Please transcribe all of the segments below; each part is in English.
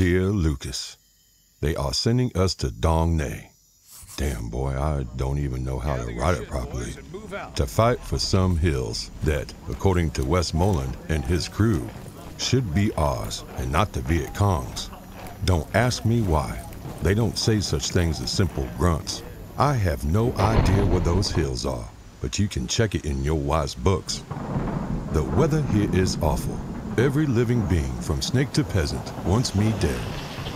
Dear Lucas, they are sending us to Dong Ne. Damn, boy, I don't even know how to write it properly. To fight for some hills that, according to Westmoreland and his crew, should be ours and not the Viet Cong's. Don't ask me why. They don't say such things as simple grunts. I have no idea where those hills are, but you can check it in your wise books. The weather here is awful. Every living being, from snake to peasant, wants me dead.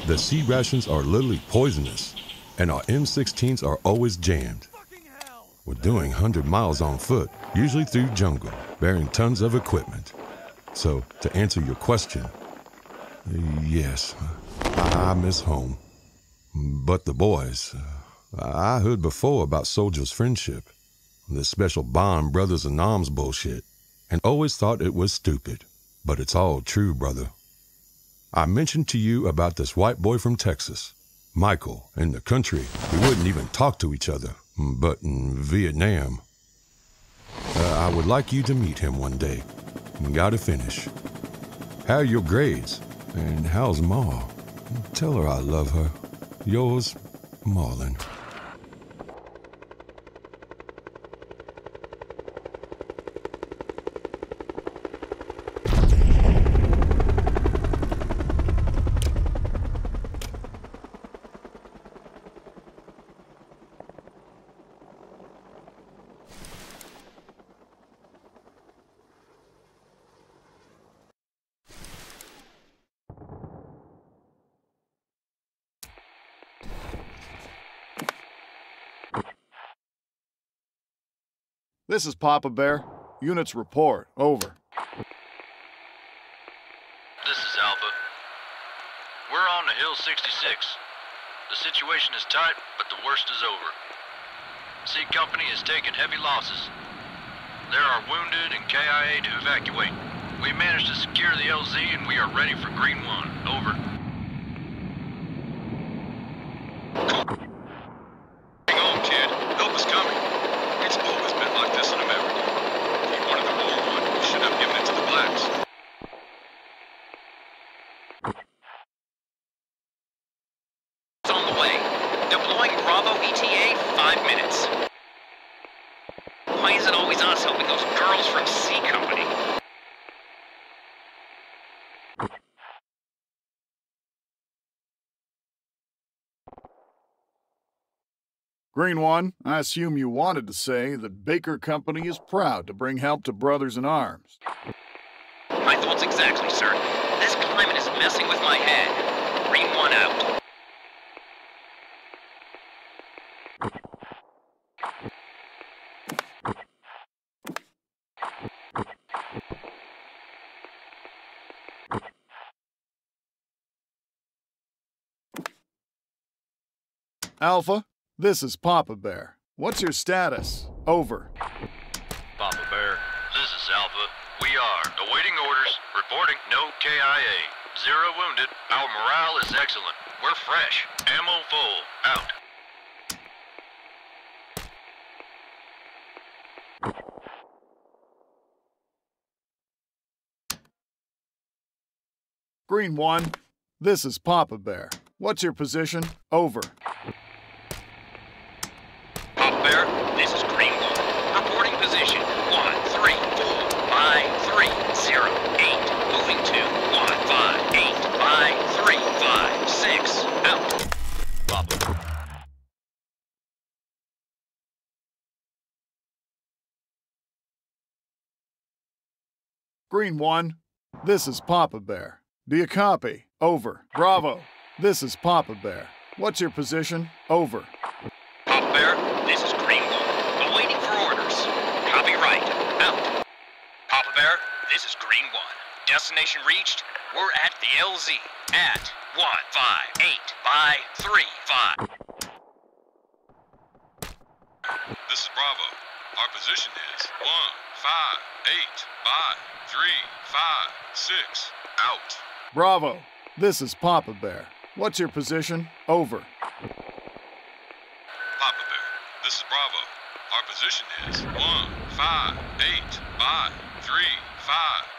The C rations are literally poisonous, and our M16s are always jammed. We're doing 100 miles on foot, usually through jungle, bearing tons of equipment. So, to answer your question, yes, I miss home. But the boys, I heard before about soldiers' friendship, this special bond brothers in arms bullshit, and always thought it was stupid. But it's all true, brother. I mentioned to you about this white boy from Texas, Michael. In the country, we wouldn't even talk to each other, but in Vietnam. Uh, I would like you to meet him one day. Gotta finish. How are your grades? And how's Ma? Tell her I love her. Yours, Marlon. This is Papa Bear. Units report. Over. This is Alpha. We're on to Hill 66. The situation is tight, but the worst is over. C Company has taken heavy losses. There are wounded and KIA to evacuate. We managed to secure the LZ and we are ready for Green 1. Over. Hang on, kid. Help is coming. It's always been like this in America. If you wanted the war one, you should have given it to the blacks. It's on the way. Deploying Bravo ETA, five minutes. Why is it always us helping those girls from C Company? Green One, I assume you wanted to say that Baker Company is proud to bring help to brothers in arms. My thoughts exactly, sir. This climate is messing with my head. Green one out. Alpha, this is Papa Bear. What's your status? Over. Papa Bear, this is Alpha. We are awaiting orders, reporting no KIA. Zero wounded. Our morale is excellent. We're fresh. Ammo full. Out. Green One, this is Papa Bear. What's your position? Over. Pop Bear, this is Green One. Reporting position. One, three, four, five, three, zero, eight. Moving to one, five, eight, five, three, five, six. Out. Papa. Green One, this is Papa Bear. Do you copy? Over. Bravo. This is Papa Bear. What's your position? Over. Pop Bear, this is Green One. Awaiting for orders. Copyright. Out. Papa Bear, this is Green One. Destination reached. We're at the LZ. At one five eight five three five. This is Bravo. Our position is one, five, eight, five, three, five, six. Out. Bravo. This is Papa Bear. What's your position? Over. Papa Bear. This is Bravo. Our position is one, five, eight, five, three, five.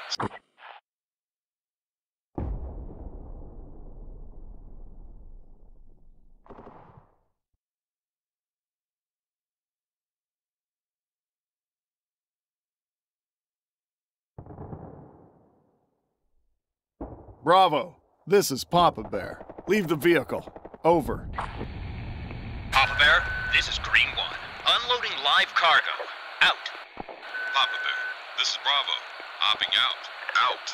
Bravo. This is Papa Bear. Leave the vehicle. Over. Papa Bear, this is Green One. Unloading live cargo. Out. Papa Bear, this is Bravo. Hopping out. Out.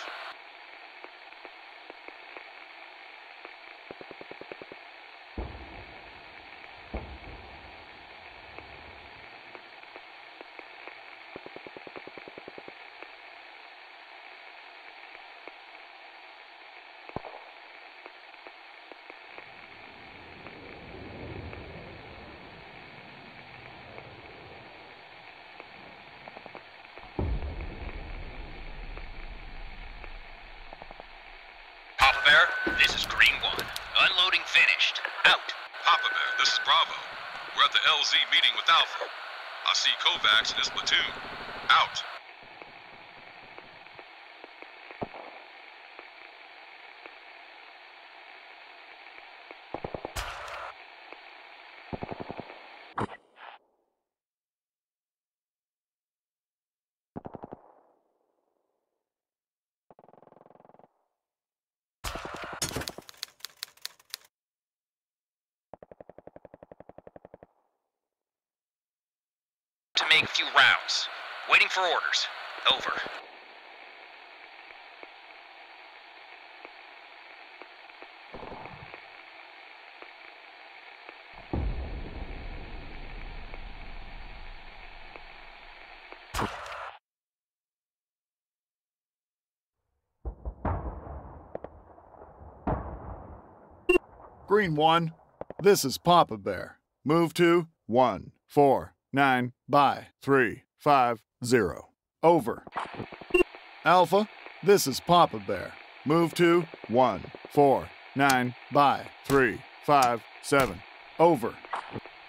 Papa Bear, this is Green One. Unloading finished. Out. Papa Bear, this is Bravo. We're at the LZ meeting with Alpha. I see Kovacs and his platoon. Out. A few rounds. Waiting for orders. Over. Green 1. This is Papa Bear. Move to 1, 4, 9, by 3, 5, 0. Over. Alpha. This is Papa Bear. Move to 1, 4, 9, by 3, 5, 7. Over.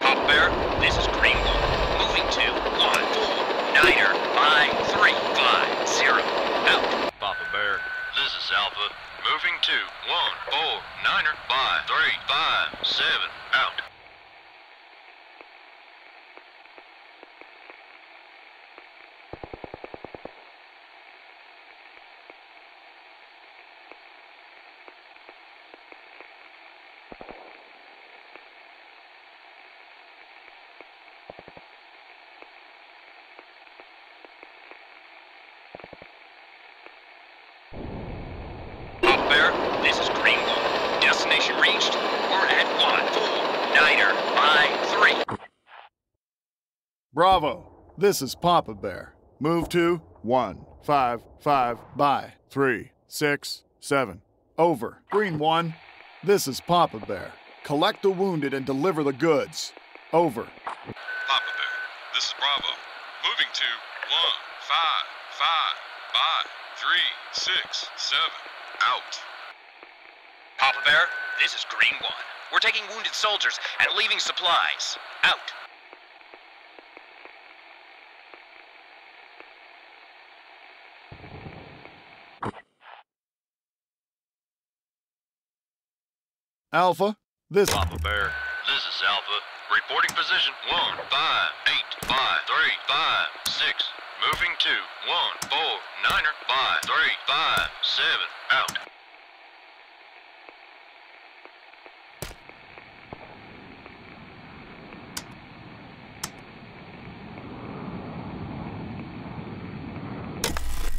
Papa Bear, this is Green One. Moving to 1, 4, Niner, 5, 3, 5, 0. Out. Papa Bear, this is Alpha. Moving to 1, 4, Niner, 5, 3, 5, 7, out. Papa Bear, this is Green One. Destination reached. We're at 1, 4, Niner, 5, 3. Bravo. This is Papa Bear. Move to 1, 5, 5, by 3, 6, 7. Over. Green 1. This is Papa Bear. Collect the wounded and deliver the goods. Over. Papa Bear, this is Bravo. Moving to 1, 5, 5, by 3, 6, 7. Out. Papa Bear, this is Green One. We're taking wounded soldiers and leaving supplies. Out. Alpha. This Papa Bear, this is Alpha. Reporting position 1, 5, 8, 5, 3, 5, 6. Moving to 1, 4, Niner, 5, 3, 5, 7, out.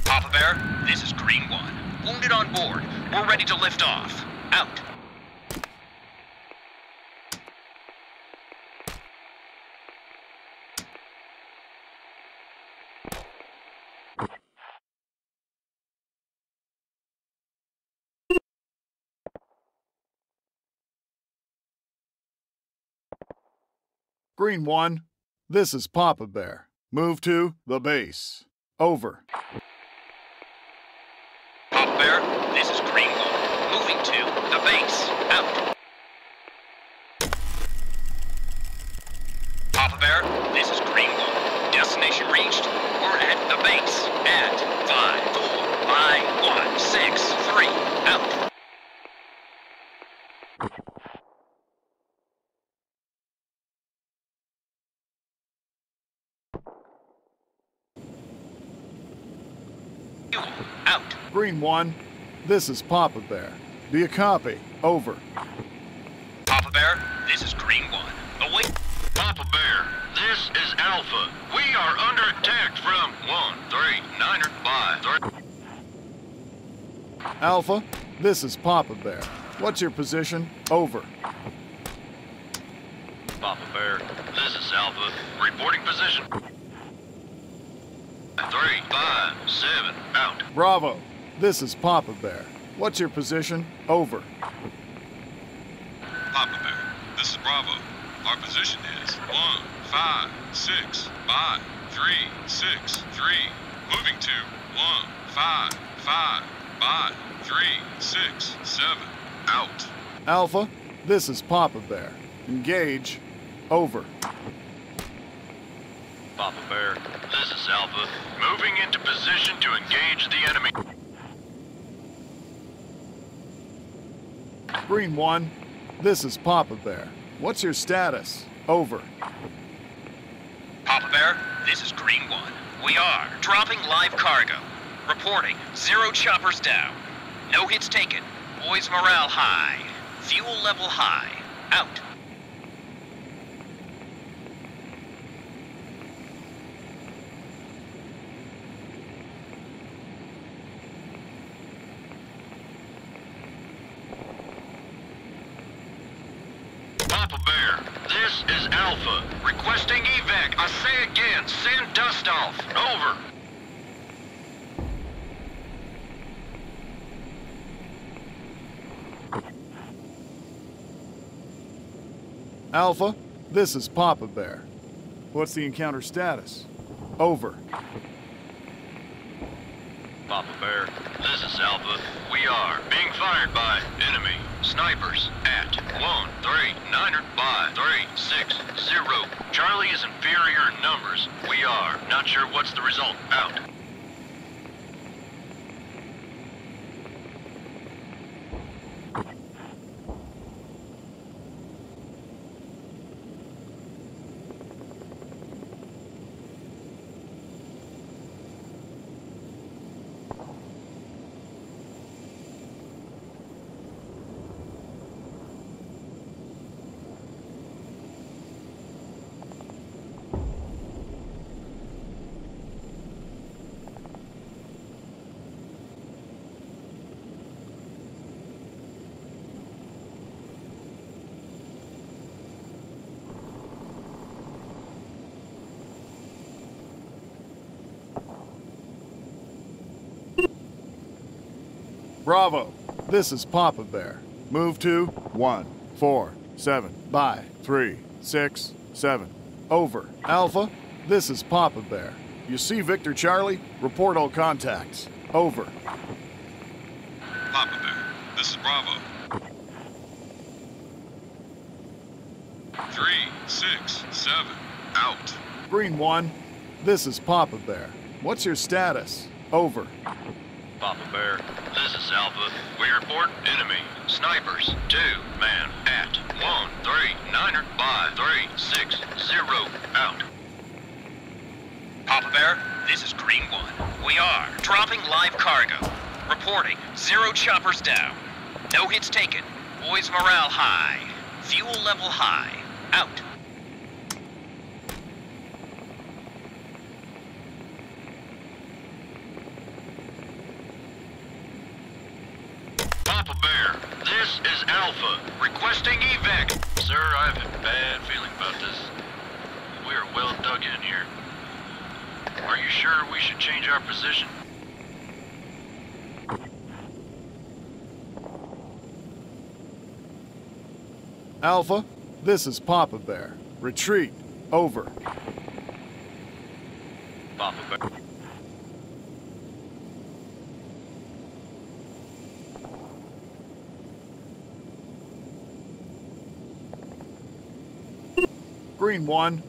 Papa Bear, this is Green One. Wounded on board. We're ready to lift off. Out. Green 1. This is Papa Bear. Move to the base. Over. Papa Bear, this is Green One. Moving to the base. Out. Papa Bear, this is Green One. Destination reached. We're at the base. At 5, 4, 5, 1, 6, 3. Out. Out. Green 1. this is Papa Bear. Do you copy? Over. Papa Bear, this is Green One. Await. Papa Bear, this is Alpha. We are under attack from 1, 3, Niner, by 3. Alpha, this is Papa Bear. What's your position? Over. Papa Bear, this is Alpha. Reporting position. 3, 5, 7, out. Bravo, this is Papa Bear. What's your position? Over. Papa Bear, this is Bravo. Our position is 1, 5, 6, 5, 3, 6, 3. Moving to 1, 5, 5, 5, 3, 6, 7. Out. Alpha, this is Papa Bear. Engage. Over. Papa Bear, this is Alpha. Moving into position to engage the enemy. Green 1, this is Papa Bear. What's your status? Over. Papa Bear, this is Green One. We are dropping live cargo. Reporting zero choppers down. No hits taken. Boys morale high. Fuel level high. Out. Papa Bear, this is Alpha. Requesting evac. I say again, send dust off. Over. Alpha, this is Papa Bear. What's the encounter status? Over. Papa Bear, this is Alpha. We are being fired by enemy snipers at 1, 3, Niner by 3, 6, 0. Charlie is inferior in numbers. We are not sure what's the result. Out. Bravo, this is Papa Bear. Move to 1, 4, 7, by 3, 6, 7. Over. Alpha, this is Papa Bear. You see Victor Charlie? Report all contacts. Over. Papa Bear, this is Bravo. Three, six, seven. Out. Green 1, this is Papa Bear. What's your status? Over. Papa Bear, this is Alpha. We report enemy snipers. Two man at 1, 3, Niner by 3, 6, 0. Out. Papa Bear, this is Green One. We are dropping live cargo. Reporting zero choppers down. No hits taken. Boys morale high. Fuel level high. Out. Papa Bear, this is Alpha. Requesting evac. Sir, I have a bad feeling about this. We are well dug in here. Are you sure we should change our position? Alpha, this is Papa Bear. Retreat. Over. Papa Bear. Green 1,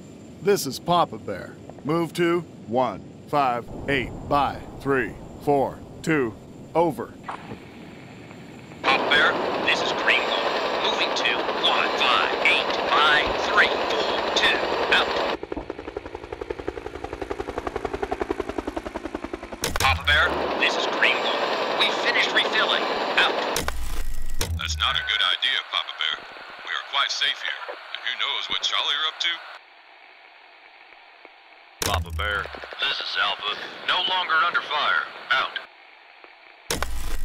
this is Papa Bear. Move to 1, 5, 8, by 3, 4, 2, over. Papa Bear, this is Green One. Moving to 1, 5, 8, 5, 3, 4, 2. Out. Papa Bear, this is Green One. We finished refilling. Out. That's not a good idea, Papa Bear. We are quite safe here, and who knows what Charlie are up to? Papa Bear, this is Alpha. No longer under fire. Out.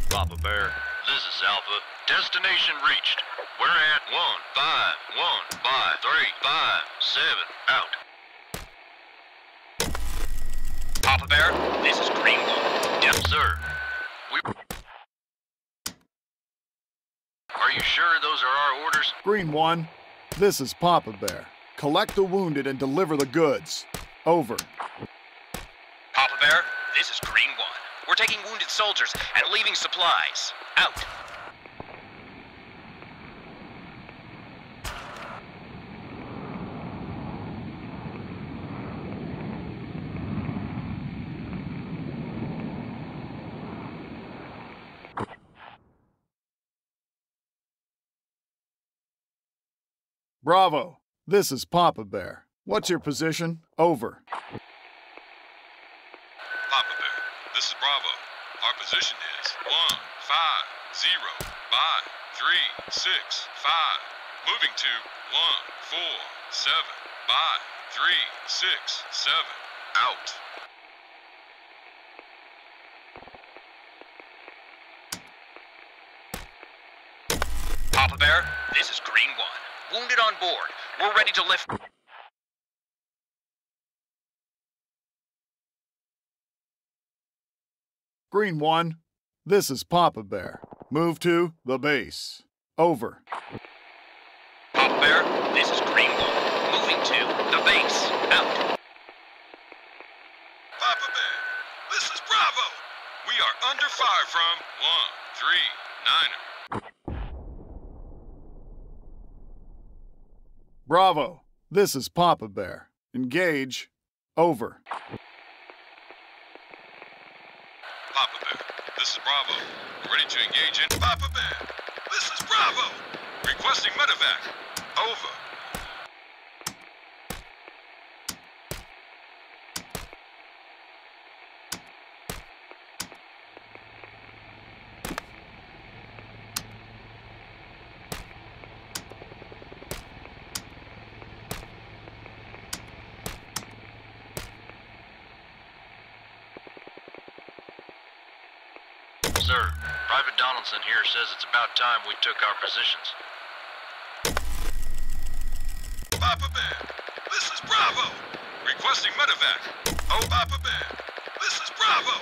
Papa Bear, this is Alpha. Destination reached. We're at one, five, one, five, three, five, seven. Out. Papa Bear, this is Green One. Yes, sir. We. Are you sure those are our orders? Green 1, this is Papa Bear. Collect the wounded and deliver the goods. Over. Papa Bear, this is Green One. We're taking wounded soldiers and leaving supplies. Out. Bravo, this is Papa Bear. What's your position? Over. Papa Bear, this is Bravo. Our position is 1, 5, 0, by 3, 6, 5. Moving to 1, 4, 7, by 3, 6, 7. Out. Papa Bear, this is Green One. Wounded on board. We're ready to lift. Green 1, this is Papa Bear. Move to the base. Over. Papa Bear, this is Green One. Moving to the base. Out. Papa Bear, this is Bravo. We are under fire from 1, 3, 9er. Bravo, this is Papa Bear. Engage. Over. Papa Bear, this is Bravo. Ready to engage in Papa Bear. This is Bravo. Requesting medevac. Over. Here says it's about time we took our positions. Papa Bear, this is Bravo. Requesting medevac. Oh, Papa Bear, this is Bravo.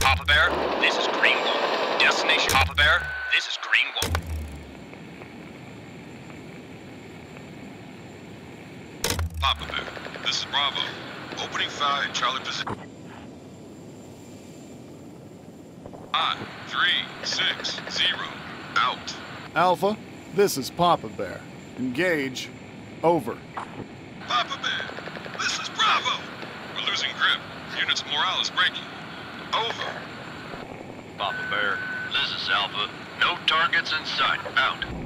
Papa Bear, this is Green One. Destination Papa Bear, this is Green One. Papa Bear, this is Bravo. Opening fire in Charlie position. Five, three, six, zero. Out. Alpha, this is Papa Bear. Engage. Over. Papa Bear, this is Bravo. We're losing grip. Unit's morale is breaking. Over. Papa Bear, this is Alpha. No targets in sight. Out.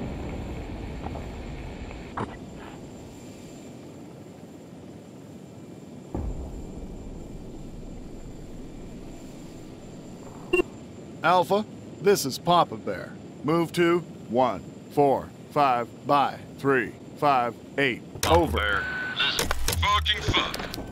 Alpha, this is Papa Bear. Move to 1, 4, 5, by 3, 5, 8. Papa Over. Bear, this is Fucking fuck.